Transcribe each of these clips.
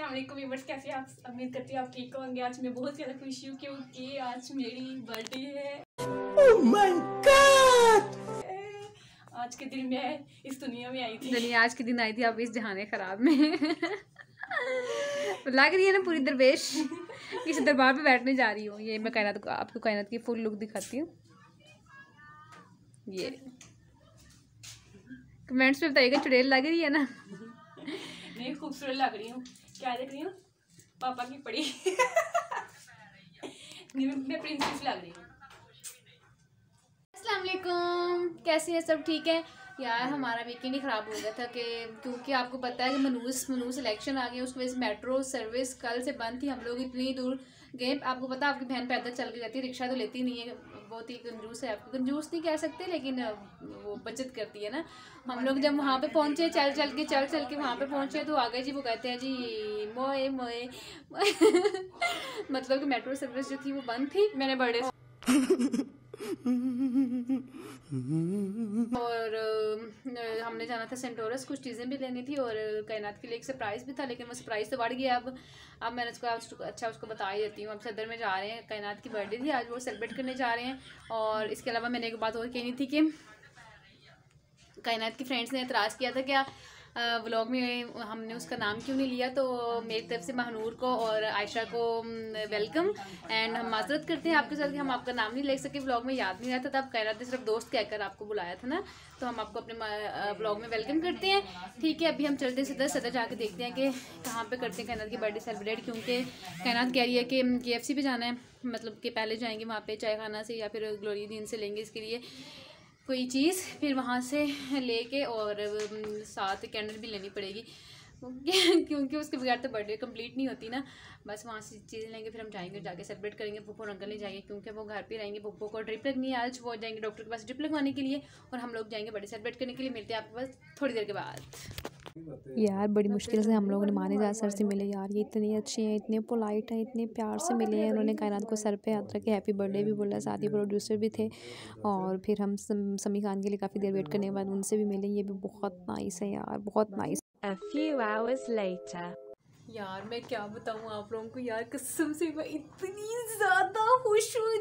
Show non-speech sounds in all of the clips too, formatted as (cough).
अस्सलाम वालेकुम व्यूवर्स कैसे आप उम्मीद करती हूँ आप ठीक होंगे। आज मैं बहुत ज़्यादा खुश हूँ क्योंकि आज मेरी बर्थडे है। Oh! आज के दिन मैं इस दुनिया में आई थी। दुनिया आज के दिन आई थी आप इस जहाने खराब में। लग रही है ना पूरी दरवेश। किसी दरबार पे बैठने जा रही हूँ। ये मैं कायनात को आपको कायनात की फुल लुक दिखाती हूँ। ये। कमेंट्स में बताइएगा चुड़ैल लग रही है ना? नहीं खूबसूरत लग रही हूँ। क्या देख रही हूँ? पापा की पड़ी। मैं प्रिंसेस लग रही हूँ। असलकुम कैसे हैं? सब ठीक है? यार हमारा वीकेंड ही ख़राब हो गया था कि क्योंकि आपको पता है कि मनूस मनूस इलेक्शन आ गया उसकी वजह से मेट्रो सर्विस कल से बंद थी, हम लोग इतनी दूर गए। आपको पता, आपकी बहन पैदल चल के जाती है, रिक्शा तो लेती नहीं है, बहुत ही कंजूस है आपको। कंजूस नहीं कह सकते, लेकिन वो बचत करती है ना। हम लोग जब वहाँ पे पहुँचे, चल चल के, चल चल के वहाँ पे पहुँचे तो आगे जी, वो कहते हैं जी, मोए मोए। (laughs) मतलब कि मेट्रो सर्विस जो थी, वो बंद थी, मैंने बर्थडे (laughs) और हमने जाना था सेंटोरस, कुछ चीज़ें भी लेनी थी और कायनात के लिए एक सरप्राइज़ भी था, लेकिन वो सरप्राइज़ तो बढ़ गया। अब अब मैंने उसको अच्छा उसको बता ही देती हूँ। अब सदर में जा रहे हैं कायनात की बर्थडे थी, आज वो सेलिब्रेट करने जा रहे हैं और इसके अलावा मैंने एक बात और कहनी थी कि कायनात की फ्रेंड्स ने एतराज़ किया था क्या व्लॉग में हमने उसका नाम क्यों नहीं लिया? तो मेरी तरफ़ से महनूर को और आयशा को वेलकम एंड हम माजरत करते हैं आपके साथ कि हम आपका नाम नहीं ले सके व्लॉग में याद नहीं रहता था। आप कह रहे थे सिर्फ़ दोस्त कहकर आपको बुलाया था ना? तो हम आपको अपने ब्लॉग में वेलकम करते हैं। ठीक है, अभी हम चलते सदर सदर जाके देखते हैं कि कहाँ पे करते हैं कैनात की बर्थडे सेलिब्रेट क्योंकि कैनात कह रही है कि के एफ़ पे जाना है। मतलब कि पहले जाएँगे वहाँ पे चाय खाना से या फिर ग्लोरी दिन से लेंगे इसके लिए। कोई चीज़ फिर वहाँ से लेके और साथ कैंडल भी लेनी पड़ेगी। क्योंकि उसके बगैर तो बर्थडे कंप्लीट नहीं होती ना। बस वहाँ से चीज़ लेंगे, फिर हम जाएँगे जाके सेलिब्रेट करेंगे, पुप्पो अंकल नहीं जाएँगे क्योंकि वो घर पे रहेंगे। पुप्पो को ड्रिप लगनी है, आज वो जाएँगे डॉक्टर के पास ड्रिप लगवाने के लिए और हम लोग जाएँगे बर्थडे सेलिब्रेट करने के लिए, मिलते हैं आपके पास थोड़ी देर के बाद। यार बड़ी मुश्किल से हम लोग ने माने जा सर से मिले। यार ये इतने अच्छे हैं इतने पोलाइट हैं इतने प्यार से मिले हैं। उन्होंने कायनात को सर पे हाथ रखे हैप्पी बर्थडे भी बोला साथ ही प्रोड्यूसर भी थे। और फिर हम समी खान के लिए काफ़ी देर वेट करने के बाद उनसे भी मिले। ये भी बहुत नाइस है यार बहुत nice A few hours later. यार मैं क्या बताऊँ आप लोगों को? यार कसम से मैं इतनी ज़्यादा खुश हूँ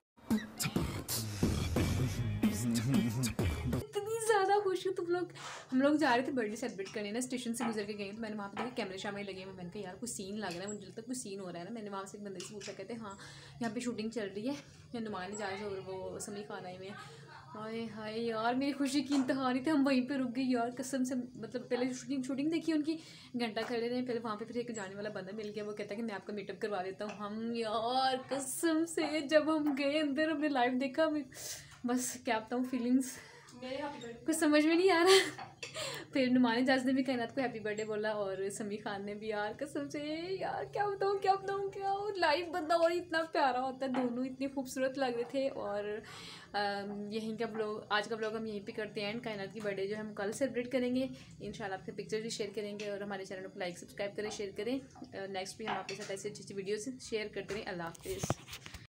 हम लोग जा रहे थे बर्थडे सेलिब्रेट करने ना, स्टेशन से गुजर के गए तो मैंने वहाँ पे देखा कैमरे शामे लगे हुए मैंने कहा, यार कुछ सीन लग रहा है, मुझे तक कुछ सीन हो रहा है ना। मैंने वहाँ से एक बंदे से पूछा, कहते हाँ यहाँ पे शूटिंग चल रही है या नुमान जहाज़ और वो समी खान आए हुए हैं हाय हाय, यार, मेरी खुशी की इंतहा नहीं थे, हम वहीं पे रुक गए, यार, कसम से मतलब पहले शूटिंग शूटिंग देखी, उनकी घंटा खड़े रहे, पहले वहाँ पे फिर एक जाने वाला बंदा मिल गया, वो कहता है कि मैं आपका मीटअप करवा देता हूँ। हम, यार, कसम से, जब हम गए अंदर, हमने लाइव देखा बस, क्या बताऊँ फीलिंग्स कुछ समझ में नहीं आ रहा। फिर नुमान जाज ने भी कायनात को हैप्पी बर्थडे बोला और समी खान ने भी, यार कसम से, यार क्या बताऊँ क्या बताऊँ, क्या? और लाइव बंदा और इतना प्यारा होता है, दोनों इतने खूबसूरत लग रहे थे और यहीं का ब्लॉग आज का ब्लॉग हम यहीं पे करते हैं एंड कायनात की बर्थडे जो हम कल सेलिब्रेट करेंगे। इन आपसे पिक्चर भी शेयर करेंगे और हमारे चैनल को लाइक सब्सक्राइब करें शेयर करें। नेक्स्ट भी हम आपके साथ ऐसी अच्छी अच्छी वीडियोज़ शेयर करते रहें। अल्लाह हाफिज़।